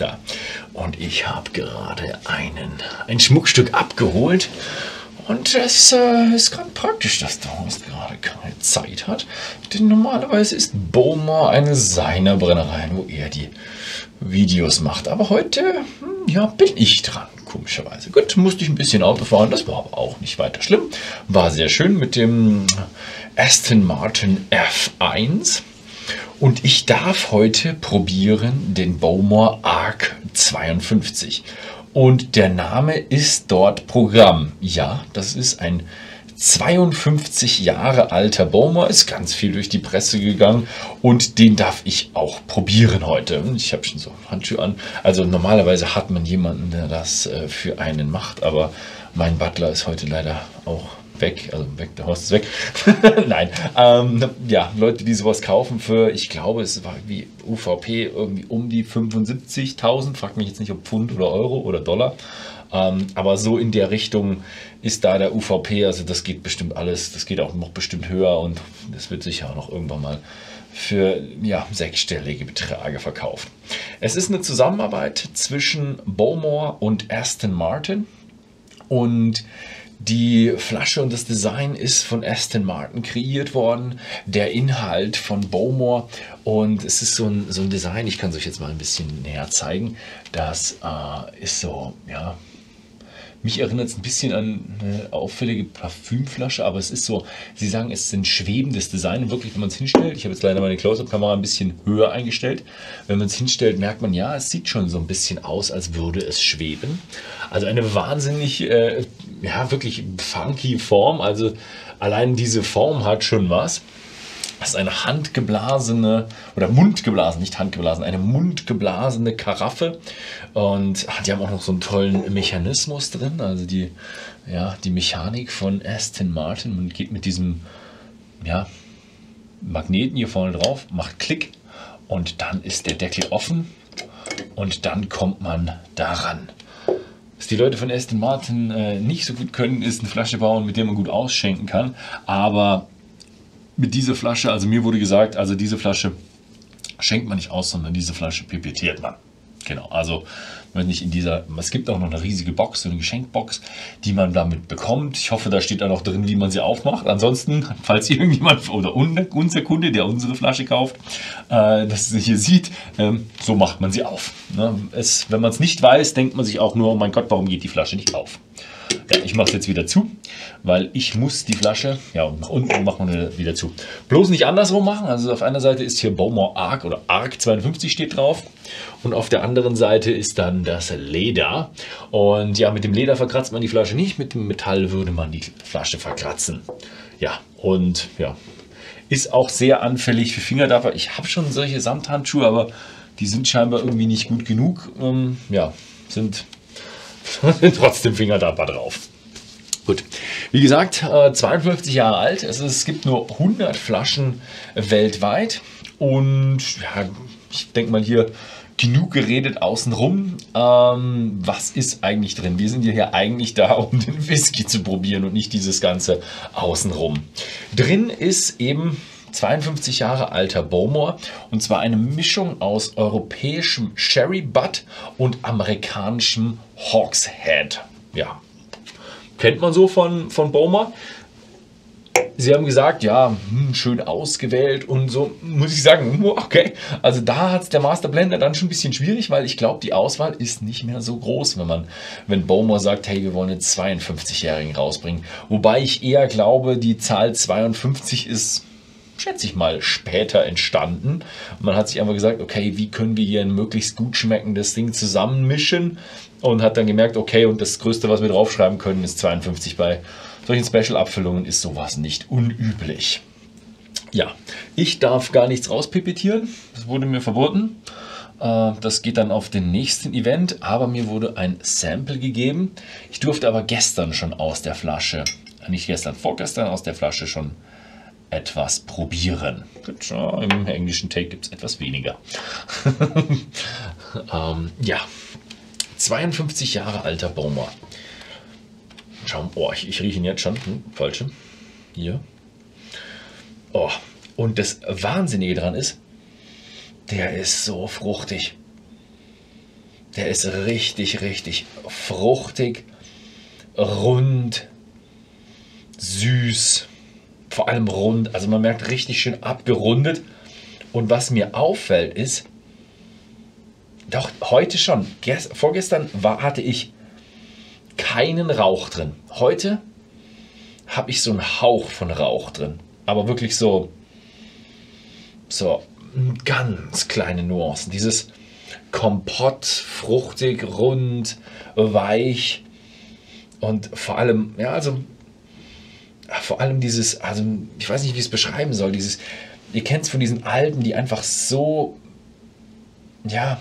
Schwester. Und ich habe gerade einen, ein Schmuckstück abgeholt. Und es äh, ist gerade praktisch, dass Thomas gerade keine Zeit hat. Denn normalerweise ist Bowmore eine seiner Brennereien, wo er die Videos macht. Aber heute, hm, ja, bin ich dran, komischerweise. Gut, musste ich ein bisschen Auto fahren, das war aber auch nicht weiter schlimm. War sehr schön mit dem Aston Martin F1. Und ich darf heute probieren den Bowmore Arc 52. Und der Name ist dort Programm. Ja, das ist ein 52 Jahre alter Bowmer, ist ganz viel durch die Presse gegangen und den darf ich auch probieren heute. Ich habe schon so Handschuhe an. Also normalerweise hat man jemanden, der das äh, für einen macht, aber mein Butler ist heute leider auch weg, also weg, der Horst ist weg. Nein, ähm, ja, Leute, die sowas kaufen für, ich glaube, es war wie UVP irgendwie um die 75.000, fragt mich jetzt nicht, ob Pfund oder Euro oder Dollar. Ähm, aber so in der Richtung ist da der UVP, also das geht bestimmt alles, das geht auch noch bestimmt höher und das wird sicher auch noch irgendwann mal für ja, sechsstellige Beträge verkauft. Es ist eine Zusammenarbeit zwischen Bowmore und Aston Martin und die Flasche und das Design ist von Aston Martin kreiert worden, der Inhalt von Bowmore und es ist so ein, so ein Design, ich kann es euch jetzt mal ein bisschen näher zeigen, das äh, ist so, ja, mich erinnert es ein bisschen an eine auffällige Parfümflasche, aber es ist so, Sie sagen, es ist ein schwebendes Design. Und wirklich, wenn man es hinstellt, ich habe jetzt leider meine Close-Up-Kamera ein bisschen höher eingestellt. Wenn man es hinstellt, merkt man, ja, es sieht schon so ein bisschen aus, als würde es schweben. Also eine wahnsinnig, äh, ja, wirklich funky Form. Also allein diese Form hat schon was. Das ist eine handgeblasene oder mundgeblasene, nicht handgeblasen, eine mundgeblasene Karaffe. Und ach, die haben auch noch so einen tollen Mechanismus drin. Also die, ja, die Mechanik von Aston Martin. Man geht mit diesem ja, Magneten hier vorne drauf, macht Klick und dann ist der Deckel offen und dann kommt man daran. Was die Leute von Aston Martin äh, nicht so gut können, ist eine Flasche bauen, mit der man gut ausschenken kann. Aber mit dieser Flasche, also mir wurde gesagt, also diese Flasche schenkt man nicht aus, sondern diese Flasche pipettiert man. Genau, also wenn nicht in dieser, es gibt auch noch eine riesige Box, so eine Geschenkbox, die man damit bekommt. Ich hoffe, da steht dann auch drin, wie man sie aufmacht. Ansonsten, falls irgendjemand oder unser Kunde, der unsere Flasche kauft, äh, das hier sieht, ähm, so macht man sie auf. Ne? Es, wenn man es nicht weiß, denkt man sich auch nur, oh mein Gott, warum geht die Flasche nicht auf? Ja, ich mache es jetzt wieder zu, weil ich muss die Flasche, ja, und nach unten machen wir wieder zu. Bloß nicht andersrum machen. Also auf einer Seite ist hier Bowmore Arc oder Arc 52 steht drauf. Und auf der anderen Seite ist dann das Leder. Und ja, mit dem Leder verkratzt man die Flasche nicht, mit dem Metall würde man die Flasche verkratzen. Ja, und ja, ist auch sehr anfällig für Fingerdapper. Ich habe schon solche Samthandschuhe, aber die sind scheinbar irgendwie nicht gut genug. Ähm, ja, sind trotzdem Fingerdapper drauf. Gut, wie gesagt, 52 äh, Jahre alt. Es, es gibt nur 100 Flaschen weltweit. Und ja, ich denke mal hier genug geredet außenrum. Ähm, was ist eigentlich drin? Wir sind ja hier eigentlich da, um den Whisky zu probieren und nicht dieses Ganze außenrum. Drin ist eben 52 Jahre alter Bowmore und zwar eine Mischung aus europäischem Sherry Butt und amerikanischem Hawkshead. Ja, kennt man so von, von Bowmore. Sie haben gesagt, ja, hm, schön ausgewählt und so, muss ich sagen, hm, okay. Also da hat es der Master Blender dann schon ein bisschen schwierig, weil ich glaube, die Auswahl ist nicht mehr so groß, wenn man, wenn Bowmore sagt, hey, wir wollen einen 52-Jährigen rausbringen. Wobei ich eher glaube, die Zahl 52 ist schätze ich mal, später entstanden. Man hat sich einfach gesagt, okay, wie können wir hier ein möglichst gut schmeckendes Ding zusammenmischen und hat dann gemerkt, okay, und das Größte, was wir draufschreiben können, ist 52. Bei solchen Special-Abfüllungen ist sowas nicht unüblich. Ja, ich darf gar nichts rauspipettieren, das wurde mir verboten. Äh, das geht dann auf den nächsten Event, aber mir wurde ein Sample gegeben. Ich durfte aber gestern schon aus der Flasche, nicht gestern, vorgestern aus der Flasche schon etwas probieren. Im englischen Take gibt es etwas weniger. ähm, ja, 52 Jahre alter Baumer. Schau, oh, ich, ich rieche ihn jetzt schon. Hm, falsche. Hier. Oh, und das Wahnsinnige dran ist, der ist so fruchtig. Der ist richtig, richtig fruchtig, rund, süß, vor allem rund. Also man merkt richtig schön abgerundet. Und was mir auffällt ist, doch heute schon, vorgestern war, hatte ich keinen Rauch drin. Heute habe ich so einen Hauch von Rauch drin. Aber wirklich so, so ganz kleine Nuancen. Dieses Kompott, fruchtig, rund, weich und vor allem, ja, also vor allem dieses, also ich weiß nicht, wie ich es beschreiben soll, dieses, ihr kennt es von diesen Alten, die einfach so, ja,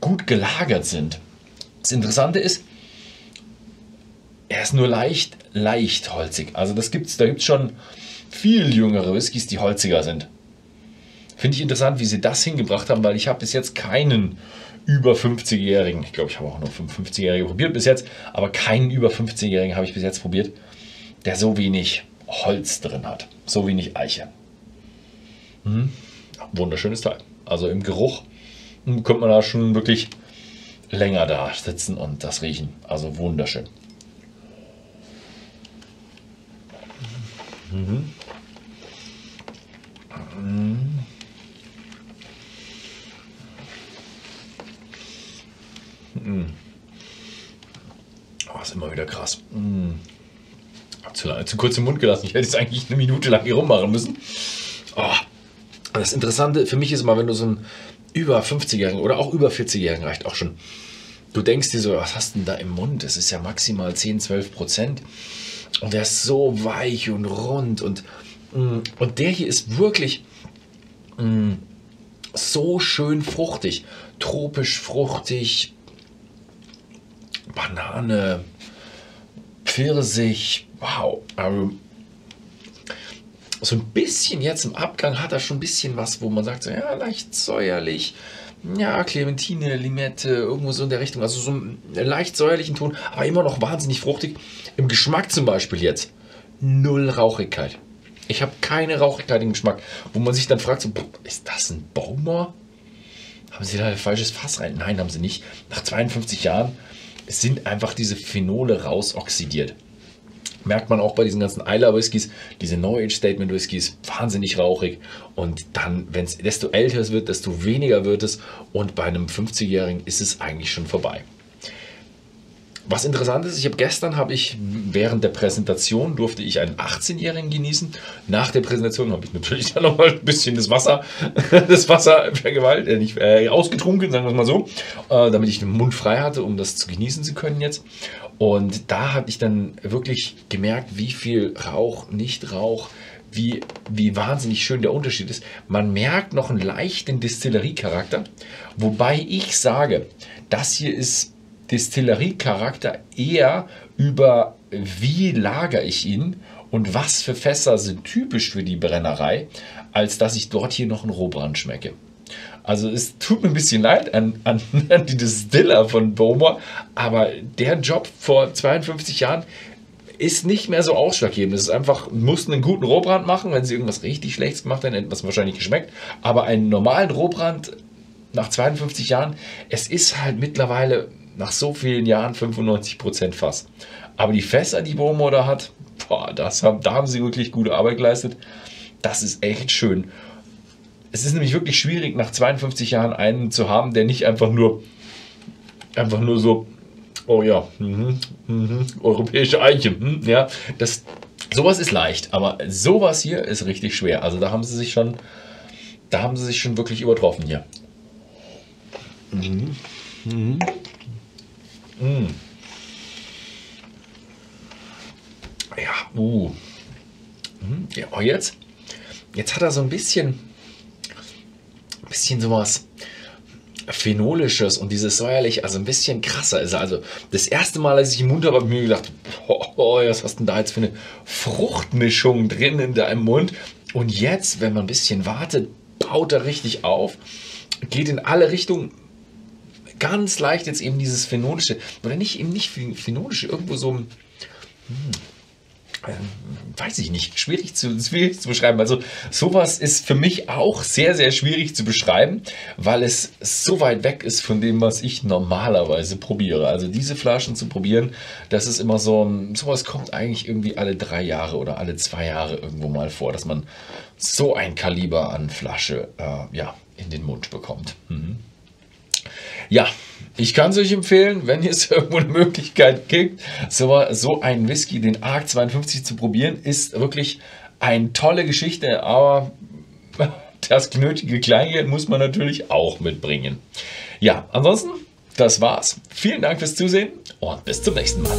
gut gelagert sind. Das Interessante ist, er ist nur leicht, leicht holzig. Also das gibt's, da gibt es schon viel jüngere Whiskys, die holziger sind. Finde ich interessant, wie sie das hingebracht haben, weil ich habe bis jetzt keinen über 50-Jährigen, ich glaube, ich habe auch nur 50-Jährige probiert bis jetzt, aber keinen über 50-Jährigen habe ich bis jetzt probiert, der so wenig Holz drin hat, so wenig Eiche. Mhm. Wunderschönes Teil. Also im Geruch könnte man da schon wirklich länger da sitzen und das riechen. Also wunderschön. Mhm. Mhm. Oh, ist immer wieder krass. Mhm. Zu, zu kurz im Mund gelassen. Ich hätte es eigentlich eine Minute lang hier rummachen müssen. Oh. Das Interessante für mich ist immer, wenn du so einen über 50-Jährigen oder auch über 40-Jährigen reicht auch schon. Du denkst dir so, was hast du denn da im Mund? Das ist ja maximal 10, 12 Prozent. Und der ist so weich und rund und, mm, und der hier ist wirklich mm, so schön fruchtig. Tropisch fruchtig, Banane, Pfirsich, wow. Also, so ein bisschen jetzt im Abgang hat er schon ein bisschen was, wo man sagt, so, ja, leicht säuerlich. Ja, Clementine, Limette, irgendwo so in der Richtung. Also so einen leicht säuerlichen Ton, aber immer noch wahnsinnig fruchtig. Im Geschmack zum Beispiel jetzt null Rauchigkeit. Ich habe keine Rauchigkeit im Geschmack, wo man sich dann fragt, so, ist das ein Baumer? Haben sie da ein falsches Fass rein? Nein, haben sie nicht. Nach 52 Jahren sind einfach diese Phenole rausoxidiert merkt man auch bei diesen ganzen Isla Whiskys, diese No Age Statement Whiskys, wahnsinnig rauchig. Und dann, wenn es desto älter es wird, desto weniger wird es. Und bei einem 50-Jährigen ist es eigentlich schon vorbei. Was interessant ist, ich habe gestern habe ich während der Präsentation durfte ich einen 18-Jährigen genießen. Nach der Präsentation habe ich natürlich dann noch mal ein bisschen das Wasser, das Wasser vergewalt, äh, nicht äh, ausgetrunken, sagen wir es mal so, äh, damit ich den Mund frei hatte, um das zu genießen zu können jetzt. Und da habe ich dann wirklich gemerkt, wie viel Rauch, nicht Rauch, wie, wie wahnsinnig schön der Unterschied ist. Man merkt noch einen leichten Distilleriecharakter, wobei ich sage, das hier ist Distilleriecharakter eher über wie lagere ich ihn und was für Fässer sind typisch für die Brennerei, als dass ich dort hier noch einen Rohbrand schmecke. Also es tut mir ein bisschen leid an, an, an die Distiller von Bowmore, aber der Job vor 52 Jahren ist nicht mehr so ausschlaggebend. Es ist einfach, mussten einen guten Rohbrand machen, wenn sie irgendwas richtig Schlechtes gemacht haben, hätten was wahrscheinlich geschmeckt. Aber einen normalen Rohbrand nach 52 Jahren, es ist halt mittlerweile nach so vielen Jahren 95% Fass. Aber die Fässer, die Bowmore da hat, boah, das haben, da haben sie wirklich gute Arbeit geleistet. Das ist echt schön. Es ist nämlich wirklich schwierig, nach 52 Jahren einen zu haben, der nicht einfach nur, einfach nur so, oh ja, mh, mh, europäische Eiche, mh, ja, das, sowas ist leicht, aber sowas hier ist richtig schwer. Also da haben sie sich schon, da haben sie sich schon wirklich übertroffen hier. Mhm. Mhm. Mhm. Ja, uh. Mhm. Ja, oh, jetzt, jetzt hat er so ein bisschen, bisschen sowas Phenolisches und dieses säuerlich, also ein bisschen krasser ist. Also das erste Mal, als ich im Mund habe, habe ich mir gedacht, oh, was hast du denn da jetzt für eine Fruchtmischung drin in deinem Mund? Und jetzt, wenn man ein bisschen wartet, baut er richtig auf, geht in alle Richtungen. Ganz leicht jetzt eben dieses Phenolische, oder nicht eben nicht Phenolische, irgendwo so ein, hm, weiß ich nicht, schwierig zu, schwierig zu beschreiben. Also sowas ist für mich auch sehr, sehr schwierig zu beschreiben, weil es so weit weg ist von dem, was ich normalerweise probiere. Also diese Flaschen zu probieren, das ist immer so, sowas kommt eigentlich irgendwie alle drei Jahre oder alle zwei Jahre irgendwo mal vor, dass man so ein Kaliber an Flasche äh, ja, in den Mund bekommt. Mhm. Ja, ich kann es euch empfehlen, wenn es irgendwo eine Möglichkeit gibt, so, so einen Whisky, den ARC 52 zu probieren, ist wirklich eine tolle Geschichte, aber das nötige Kleingeld muss man natürlich auch mitbringen. Ja, ansonsten, das war's. Vielen Dank fürs Zusehen und bis zum nächsten Mal.